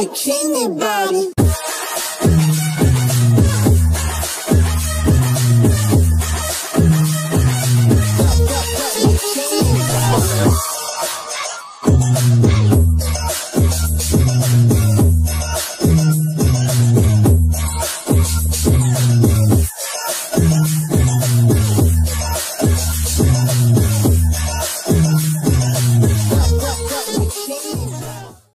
bikini body.